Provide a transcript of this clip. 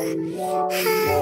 Hi.